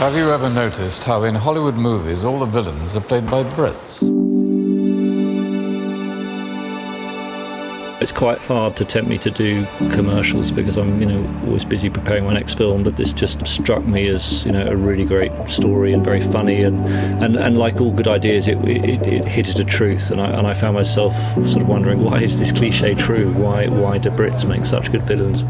Have you ever noticed how in Hollywood movies all the villains are played by Brits? It's quite hard to tempt me to do commercials because I'm, you know, always busy preparing my next film. But this just struck me as, you know, a really great story and very funny. And, and, and like all good ideas, it, it, it hit at a truth. And I, and I found myself sort of wondering, why is this cliche true? Why, why do Brits make such good villains?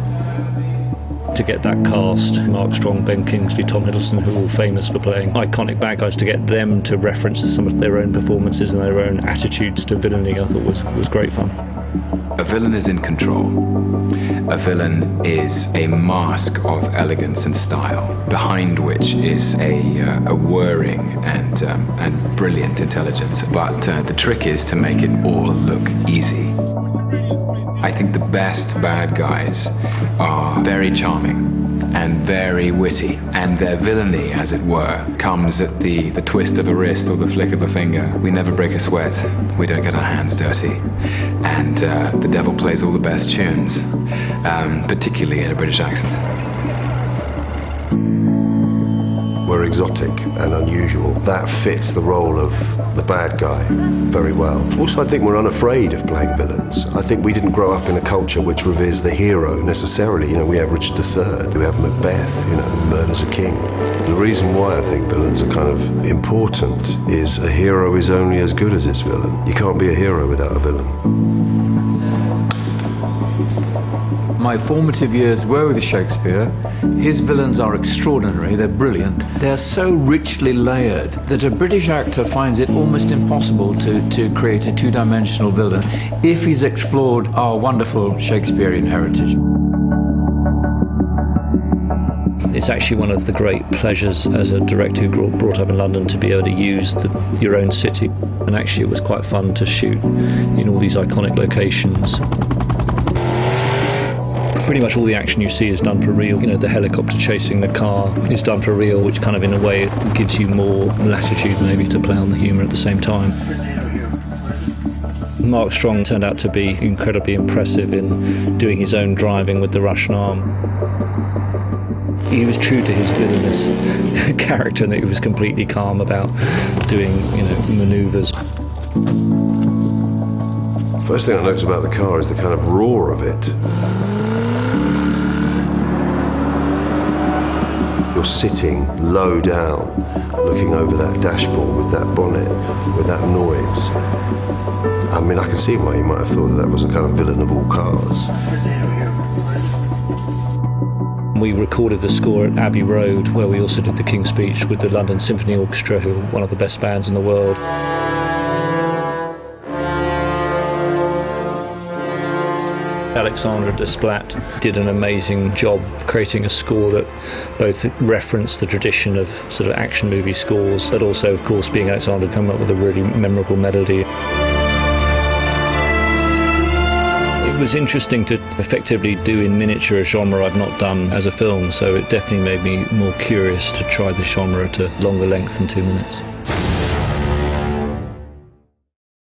To get that cast, Mark Strong, Ben Kingsley, Tom Hiddleston, who are all famous for playing iconic bad guys, to get them to reference some of their own performances and their own attitudes to villainy, I thought was, was great fun. A villain is in control. A villain is a mask of elegance and style, behind which is a, uh, a whirring and, um, and brilliant intelligence. But uh, the trick is to make it all look easy. I think the best bad guys are very charming and very witty, and their villainy, as it were, comes at the, the twist of a wrist or the flick of a finger. We never break a sweat, we don't get our hands dirty, and uh, the devil plays all the best tunes, um, particularly in a British accent. Exotic and unusual. That fits the role of the bad guy very well. Also, I think we're unafraid of playing villains. I think we didn't grow up in a culture which reveres the hero necessarily. You know, we have Richard III, we have Macbeth, you know, murders a king. The reason why I think villains are kind of important is a hero is only as good as his villain. You can't be a hero without a villain my formative years were with Shakespeare. His villains are extraordinary, they're brilliant. They're so richly layered that a British actor finds it almost impossible to, to create a two-dimensional villain if he's explored our wonderful Shakespearean heritage. It's actually one of the great pleasures as a director who brought up in London to be able to use the, your own city. And actually, it was quite fun to shoot in all these iconic locations pretty much all the action you see is done for real. You know, the helicopter chasing the car is done for real, which kind of in a way gives you more latitude maybe to play on the humour at the same time. Mark Strong turned out to be incredibly impressive in doing his own driving with the Russian arm. He was true to his villainous character and that he was completely calm about doing, you know, manoeuvres. First thing I noticed about the car is the kind of roar of it. You're sitting low down, looking over that dashboard with that bonnet, with that noise. I mean, I can see why you might have thought that, that was the kind of villain of all cars. We recorded the score at Abbey Road, where we also did the King's Speech with the London Symphony Orchestra, who are one of the best bands in the world. Alexandre Desplat did an amazing job creating a score that both referenced the tradition of sort of action movie scores, but also, of course, being Alexandre, come up with a really memorable melody. It was interesting to effectively do in miniature a genre I've not done as a film, so it definitely made me more curious to try the genre to longer length than two minutes.